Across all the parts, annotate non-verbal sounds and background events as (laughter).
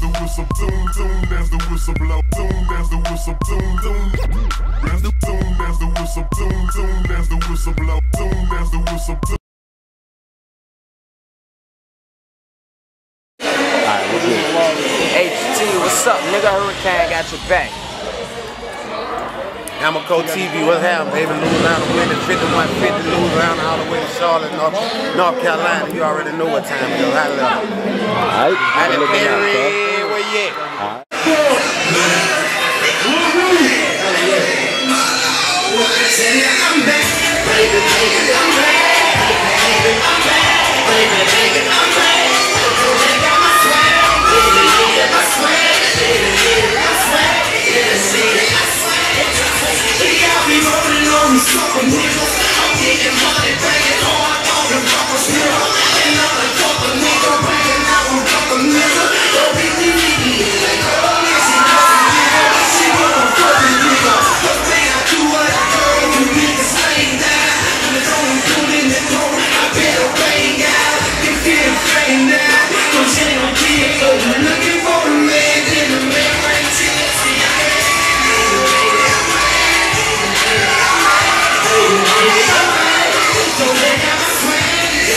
as the whistle, doom, doom, as the whistle blow, doom, as the whistle, doom, doom, as the doom, as the whistle, doom, doom, as the whistle blow, doom, as the whistle, doom. HT, what's up, nigga? Hurricane got your back. Ammaco TV, what's happening, baby? Louisiana winning 5150, Louisiana all the way to Charlotte, North, North Carolina. You already know what time it is. High level. Alright, Halle looking out,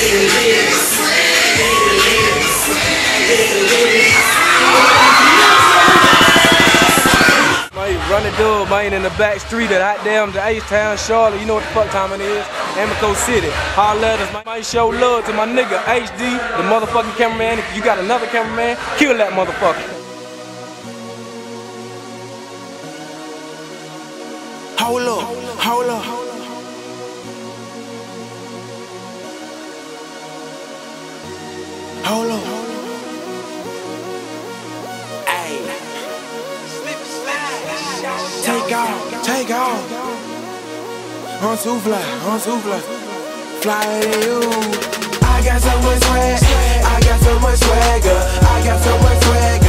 Berry, cuz. where you at? Man, run the dub, man, in the back street of that damn the H-Town, Charlotte. You know what the fuck time it is. Amico City. Holla at us. Man, show love to my nigga HD, the motherfucking cameraman. If you got another cameraman, kill that motherfucker. Hold up, hold up. Hold up. Ay. Take off, take off. On too fly, on too fly. Fly to you. I got so much swag, I got so much swagger, I got so much swagger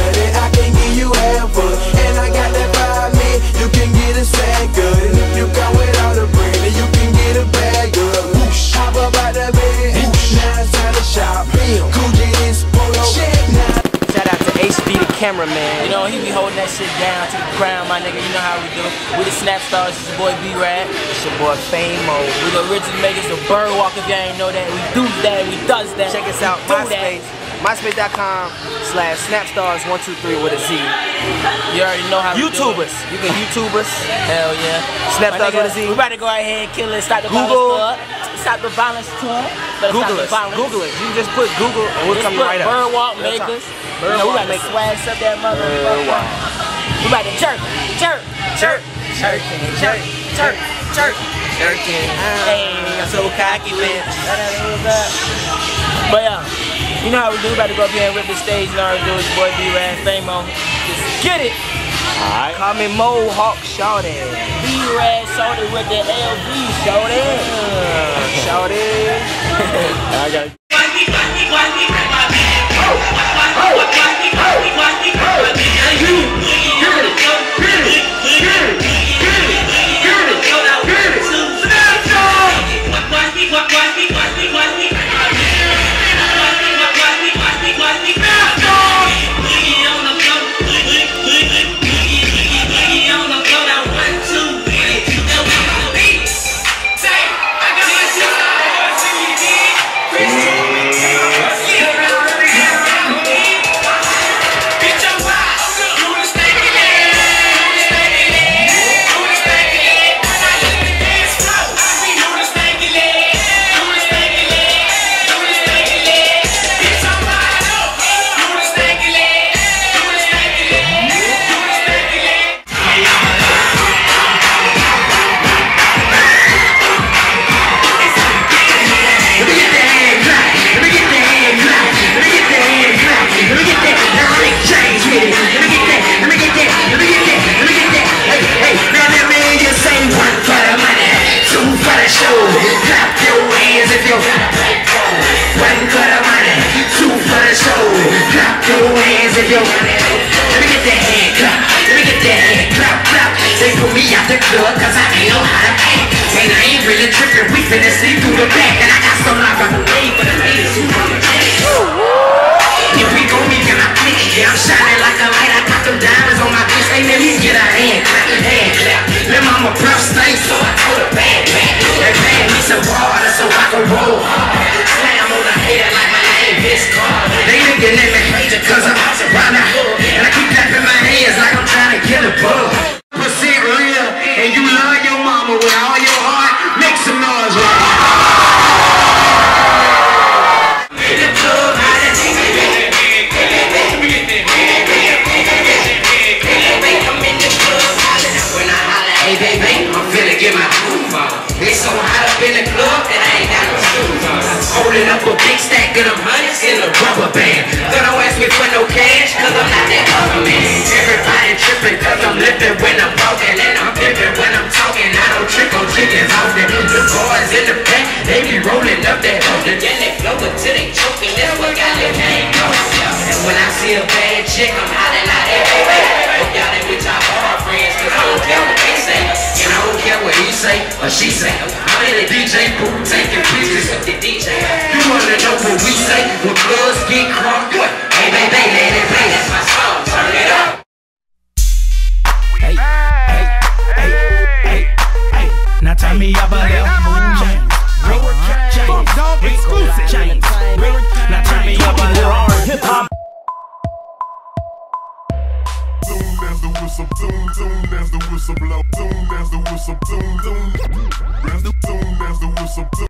cameraman. You know, he be holding that shit down to the ground, my nigga. You know how we do. We the Snap Stars, it's your boy B-Rad. It's your boy Famo. We the original makers of Birdwalk, if y'all ain't know that. We do that, we does that. Check us out, We do that. MySpace. MySpace.com slash Snapstars123 with a Z. You already know how it. YouTubers. You can YouTube us. Hell yeah. Snapstars nigga, with a Z. We about to go out here and kill it. Stop the Google. violence. Stop the violence tour. Google us. Google it. You can just put Google and we'll Just come right up. Birdwalk makers. you know, we about to swag up that motherfucker. We about to jerk, jerk, jerk, jerk, jerk, jerk, jerk. Jerking. Hey, I'm so cocky with. But yeah, you know how we do. About to go up here and rip the stage. You know how we do. It's your boy B-Rad, Famo. Just get it. Alright. Call me Mohawk Shawty. B-Rad Shorty with the LV Shorty. Shawty. (laughs) I got if yo. Let me get that hand clap. Let me get that hand clap, clap. They put me out the club cause I ain't know how to act. And I ain't really tripping. We finna sleep through the back. And I got some I got away for the ladies who wanna. If we go, we can I pick it. Yeah, I'm shining like a light. I got them diamonds on my bitch. Hey, let me get a hand clap, hand clap. Let mama prep stank, so I told her bad, bad. That bad needs some water so I can roll hard. Slam on the head like my name is Carl. They looking at me crazy cause I'm They so hot up in the club that I ain't got no shoes. Holding up a big stack of them hundreds in a rubber band. Don't ask me for no cash, cause I'm not that other man. Everybody tripping cause I'm living when I'm walking. Say or she say. I'm in the DJ booth taking pictures with the DJ. You wanna know what we say when clubs get crunk? What? Hey baby, let it play. That's my song. Turn it up. Hey, hey, hey, hey, hey. Now turn me up a little. Chains, chains, dog exclusive. Chains, now turn me up a little. Hip hop. Soon as the whistle, soon, soon as the whistle blow, soon as the whistle, soon, soon, as the whistle, soon.